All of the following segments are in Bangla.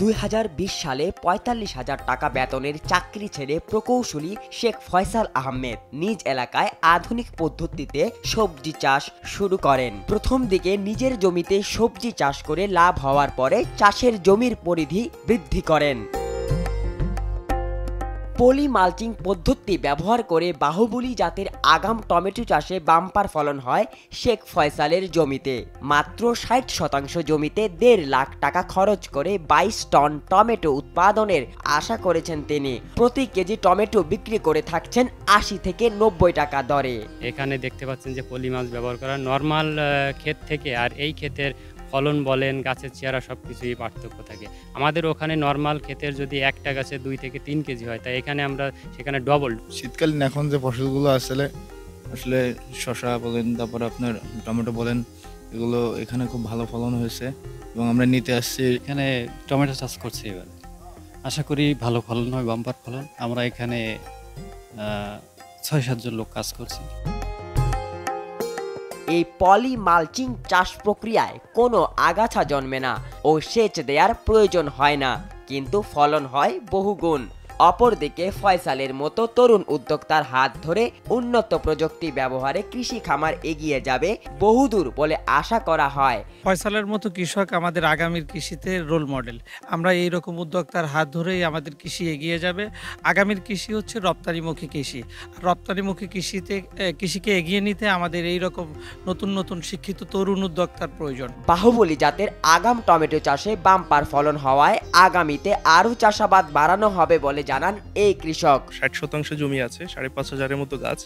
দুই হাজার বিশ সালে পঁয়তাল্লিশ হাজার টাকা বেতনের চাকরি ছেড়ে প্রকৌশলী শেখ ফয়সাল আহমেদ নিজ এলাকায় আধুনিক পদ্ধতিতে সবজি চাষ শুরু করেন। প্রথম দিকে নিজের জমিতে সবজি চাষ করে লাভ হওয়ার পরে চাষের জমির পরিধি বৃদ্ধি করেন। পলি মালচিং পদ্ধতি ব্যবহার করে বাহুবলী জাতের আগাম টমেটো চাষে বাম্পার ফলন হয় শেখ ফয়সালের জমিতে। মাত্র ষাট শতাংশ জমিতে দেড় লাখ টাকা খরচ করে বাইশ টন টমেটো উৎপাদনের আশা করেছেন তিনি। প্রতি কেজি টমেটো বিক্রি করে থাকছেন আশি থেকে নব্বই টাকা দরে। এখানে দেখতে পাচ্ছেন যে পলি মাছ ব্যবহার করা নর্মাল ক্ষেত থেকে আর এই ক্ষেতের ফলন বলেন গাছের চেহারা সব কিছুই পার্থক্য থাকে। আমাদের ওখানে নর্মাল ক্ষেতের যদি একটা গাছে দুই থেকে তিন কেজি হয় তাই এখানে আমরা সেখানে ডবল শীতকালীন এখন যে ফসলগুলো আসলে আসলে শশা বলেন তারপর আপনার টমেটো বলেন এগুলো এখানে খুব ভালো ফলন হয়েছে এবং আমরা নিতে আসছি। এখানে টমেটো চাষ করছি এবার। আশা করি ভালো ফলন হয় বাম্পার ফলন। আমরা এখানে ছয় সাতজন লোক কাজ করছি। এই পলি মালচিং চাষ প্রক্রিয়ায় কোনো আগাছা জন্মে না ও সেচ দেওয়ার প্রয়োজন হয় না, কিন্তু ফলন হয় বহুগুণ। অপরদিকে ফয়সালের মতো তরুণ উদ্যোক্তার হাত ধরে উন্নত প্রযুক্তি ব্যবহারে কৃষি খামার এগিয়ে যাবে বহুদূর বলে আশা করা হয়। ফয়সালের মতো কৃষক আমাদের আগামীর কৃষিতে রোল মডেল। আমরা এই রকম উদ্যোক্তার হাত ধরেই আমাদের কৃষি এগিয়ে যাবে। আগামীর কৃষি হচ্ছে রপ্তানিমুখী কৃষি। রপ্তানিমুখী কৃষিতে কৃষিকে এগিয়ে নিতে আমাদের এই রকম নতুন নতুন শিক্ষিত তরুণ উদ্যোক্তার প্রয়োজন। বাহুবলী জাতের আগাম টমেটো চাষে বাম্পার ফলন হওয়ায় আগামীতে আরও চাষাবাদ বাড়ানো হবে বলে জানান এই কৃষক। ষাট শতাংশ জমি আছে সাড়ে পাঁচ হাজারের মতো গাছ।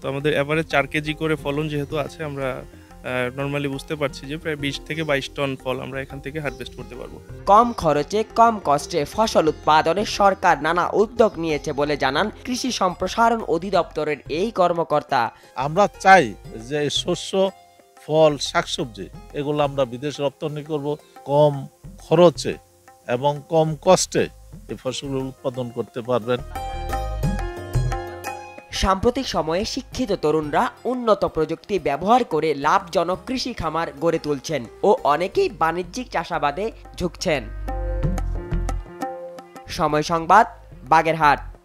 তো আমাদের এভারেজ চার কেজি করে ফলন যেহেতু আছে আমরা নর্মালি বুঝতে পারছি যে প্রায় বিশ থেকে বাইশ টন ফল আমরা এখান থেকে হারভেস্ট করতে পারব। কম খরচে কম কষ্টে ফসল উৎপাদনে সরকার নানা উদ্যোগ নিয়েছে বলে জানান কৃষি সম্প্রসারণ অধিদপ্তরের এই কর্মকর্তা। আমরা চাই যে শস্য ফল শাকসবজি এগুলো আমরা বিদেশে রপ্তানি করব কম খরচে এবং কম কষ্টে। এই ফসল উৎপাদন করতে পারবেন। সাম্প্রতিক সময়ে শিক্ষিত তরুণরা উন্নত প্রযুক্তি ব্যবহার করে লাভজনক কৃষি খামার গড়ে তুলছেন ও অনেকেই বাণিজ্যিক চাষাবাদে ঝুঁকছেন। সময় সংবাদ, বাগেরহাট।